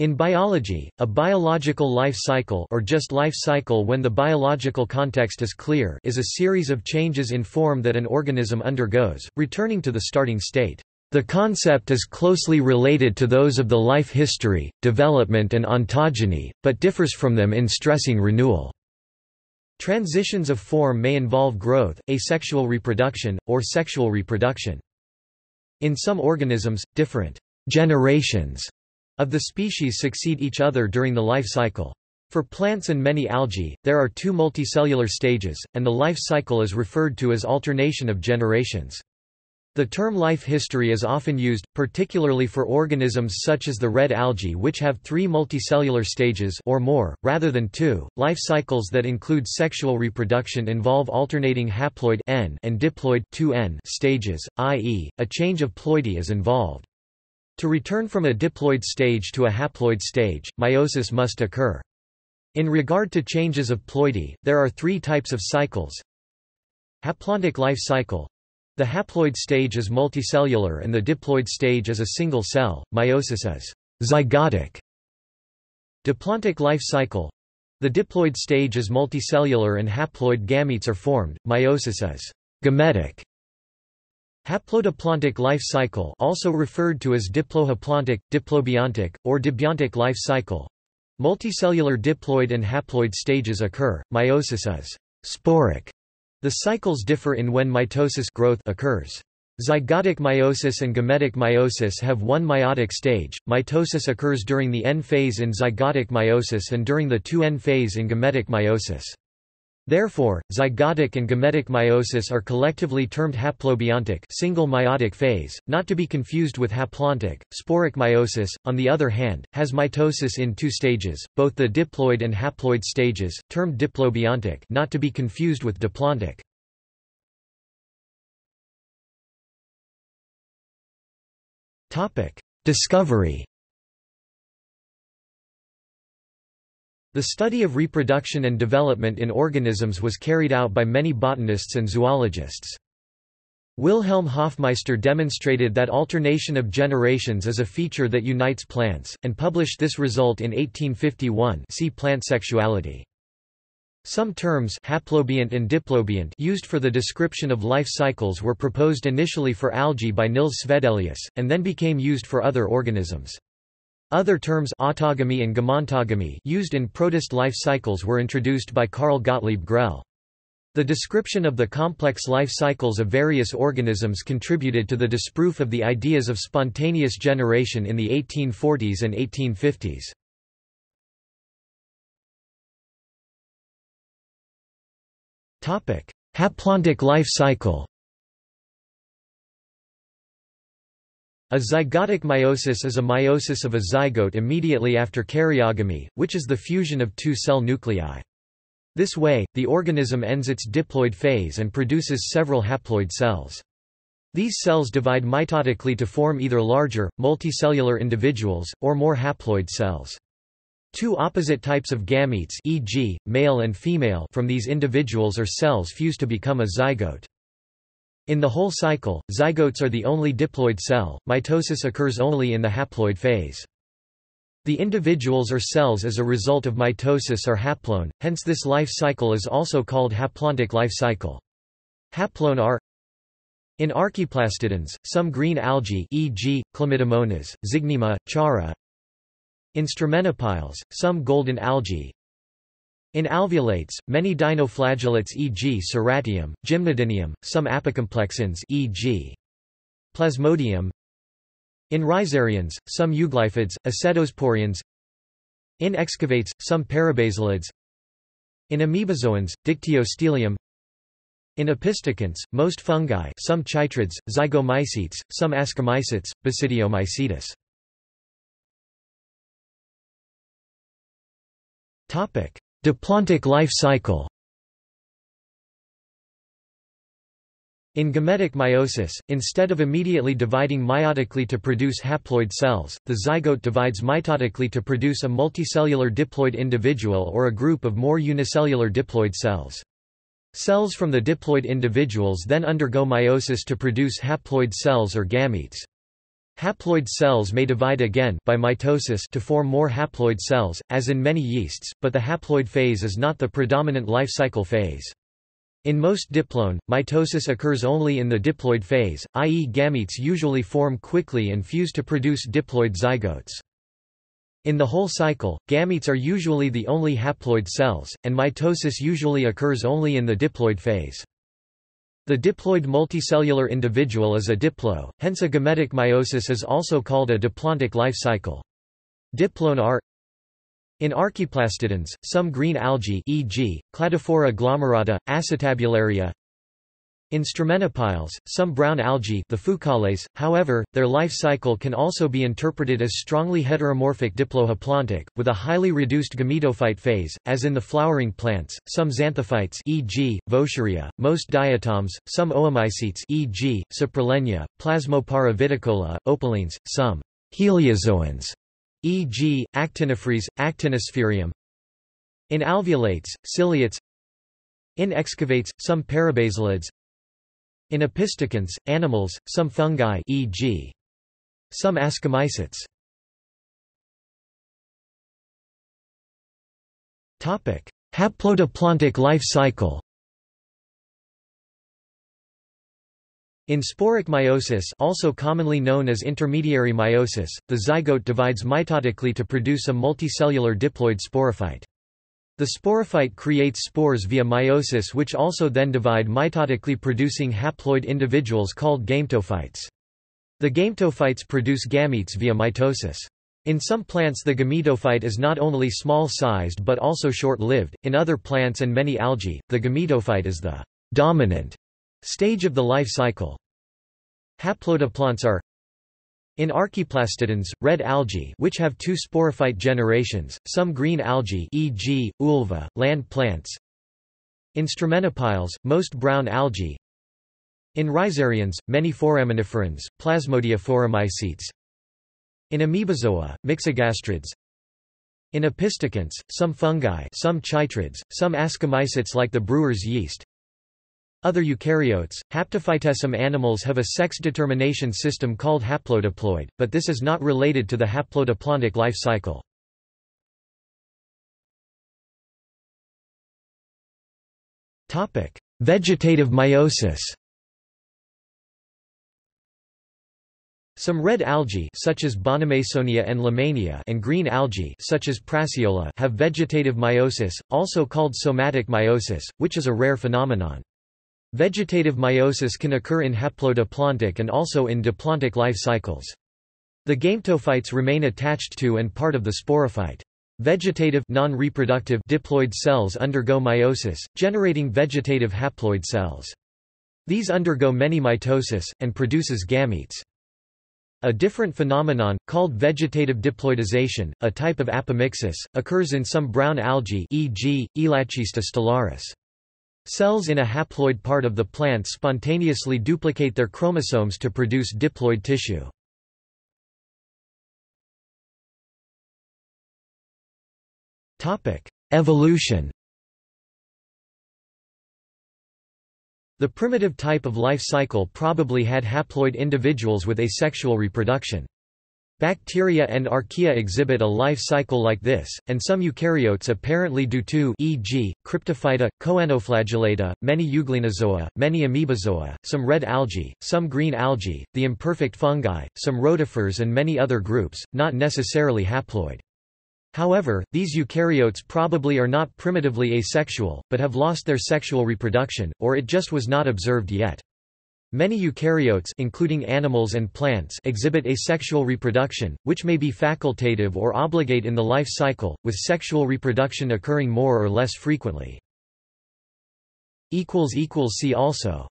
In biology, a biological life cycle or just life cycle when the biological context is clear is a series of changes in form that an organism undergoes, returning to the starting state. The concept is closely related to those of the life history, development and ontogeny, but differs from them in stressing renewal. Transitions of form may involve growth, asexual reproduction, or sexual reproduction. In some organisms, different generations of the species succeed each other during the life cycle. For plants and many algae, there are two multicellular stages, and the life cycle is referred to as alternation of generations. The term life history is often used, particularly for organisms such as the red algae which have three multicellular stages or more, rather than two. Life cycles that include sexual reproduction involve alternating haploid N and diploid 2N stages, i.e., a change of ploidy is involved. To return from a diploid stage to a haploid stage, meiosis must occur. In regard to changes of ploidy, there are three types of cycles. Haplontic life cycle. The haploid stage is multicellular and the diploid stage is a single cell. Meiosis is zygotic. Diplontic life cycle. The diploid stage is multicellular and haploid gametes are formed. Meiosis is gametic. Haplodiplontic life cycle also referred to as diplohaplontic, diplobiontic, or dibiontic life cycle. Multicellular diploid and haploid stages occur. Meiosis is sporic. The cycles differ in when mitosis growth occurs. Zygotic meiosis and gametic meiosis have one meiotic stage. Mitosis occurs during the N phase in zygotic meiosis and during the 2N phase in gametic meiosis. Therefore, zygotic and gametic meiosis are collectively termed haplobiontic single meiotic phase, not to be confused with haplontic. Sporic meiosis, on the other hand, has mitosis in two stages, both the diploid and haploid stages, termed diplobiontic not to be confused with diplontic. Discovery The study of reproduction and development in organisms was carried out by many botanists and zoologists. Wilhelm Hofmeister demonstrated that alternation of generations is a feature that unites plants, and published this result in 1851 see plant sexuality. Some terms haplobiont and diplobiont used for the description of life cycles were proposed initially for algae by Nils Svedelius, and then became used for other organisms. Other terms autogamy and gamontogamy used in protist life cycles were introduced by Carl Gottlieb Grell. The description of the complex life cycles of various organisms contributed to the disproof of the ideas of spontaneous generation in the 1840s and 1850s. Haplontic life cycle A zygotic meiosis is a meiosis of a zygote immediately after karyogamy, which is the fusion of two cell nuclei. This way, the organism ends its diploid phase and produces several haploid cells. These cells divide mitotically to form either larger, multicellular individuals, or more haploid cells. Two opposite types of gametes e.g., male and female from these individuals or cells fuse to become a zygote. In the whole cycle, zygotes are the only diploid cell, mitosis occurs only in the haploid phase. The individuals or cells as a result of mitosis are haplone, hence this life cycle is also called haplontic life cycle. Haplone are in archaeplastidans, some green algae e.g., Chlamydomonas, Zygnema, Chara In stramenopiles, some golden algae in alveolates, many dinoflagellates e.g. Ceratium, Gymnodinium, some apicomplexans e.g. Plasmodium In rhizarians, some euglyphids, ascetosporeans In excavates, some parabasalids In amoebozoans, Dictyostelium in opisthokonts, most fungi some chytrids, zygomycetes, some ascomycetes, Basidiomycetes. Topic: Diplontic life cycle In gametic meiosis, instead of immediately dividing meiotically to produce haploid cells, the zygote divides mitotically to produce a multicellular diploid individual or a group of more unicellular diploid cells. Cells from the diploid individuals then undergo meiosis to produce haploid cells or gametes. Haploid cells may divide again by mitosis to form more haploid cells, as in many yeasts, but the haploid phase is not the predominant life cycle phase. In most diplone, mitosis occurs only in the diploid phase, i.e. gametes usually form quickly and fuse to produce diploid zygotes. In the whole cycle, gametes are usually the only haploid cells, and mitosis usually occurs only in the diploid phase. The diploid multicellular individual is a diplo, hence a gametic meiosis is also called a diplontic life cycle. Diplone are in archaeplastidans, some green algae e.g., Cladophora glomerata, acetabularia in stramenopiles, some brown algae the fucales, however, their life cycle can also be interpreted as strongly heteromorphic diplohaplontic, with a highly reduced gametophyte phase, as in the flowering plants, some xanthophytes e.g., Vaucheria, most diatoms, some oomycetes e.g., Saprolegnia, Plasmopara viticola, opalines, some heliozoans e.g., Actinophrys, Actinosphaerium in alveolates, ciliates in excavates, some parabasalids in opisthokonts, animals, some fungi e.g. some ascomycetes. Topic: Haplodiplontic life cycle. In sporic meiosis also commonly known as intermediary meiosis, the zygote divides mitotically to produce a multicellular diploid sporophyte. The sporophyte creates spores via meiosis which also then divide mitotically producing haploid individuals called gametophytes. The gametophytes produce gametes via mitosis. In some plants the gametophyte is not only small-sized but also short-lived, in other plants and many algae, the gametophyte is the dominant stage of the life cycle. Haplodiplonts are in archaeplastidans, red algae which have two sporophyte generations, some green algae e.g., ulva, land plants. In stramenopiles, most brown algae. In rhizarians, many foraminiferans, plasmodiophoromycetes In amoebozoa, myxogastrids In opisthokonts, some fungi some chytrids, some ascomycetes like the brewer's yeast other eukaryotes, haptophytes some animals have a sex determination system called haplodiploid, but this is not related to the haplodiplontic life cycle. Vegetative meiosis Some red algae such as Bonnemaisonia and Lemanea and green algae such as Prasiola have vegetative meiosis, also called somatic meiosis, which is a rare phenomenon. Vegetative meiosis can occur in haplodiplontic and also in diplontic life cycles. The gametophytes remain attached to and part of the sporophyte. Vegetative non-reproductive diploid cells undergo meiosis, generating vegetative haploid cells. These undergo many mitosis, and produces gametes. A different phenomenon, called vegetative diploidization, a type of apomixis, occurs in some brown algae e.g., Elachista stellaris. Cells in a haploid part of the plant spontaneously duplicate their chromosomes to produce diploid tissue. Evolution The primitive type of life cycle probably had haploid individuals with asexual reproduction. Bacteria and archaea exhibit a life cycle like this, and some eukaryotes apparently do too e.g., Cryptophyta, Choanoflagellata, many euglenozoa, many amoebozoa, some red algae, some green algae, the imperfect fungi, some rotifers and many other groups, not necessarily haploid. However, these eukaryotes probably are not primitively asexual, but have lost their sexual reproduction, or it just was not observed yet. Many eukaryotes including animals and plants exhibit asexual reproduction, which may be facultative or obligate in the life cycle, with sexual reproduction occurring more or less frequently. See also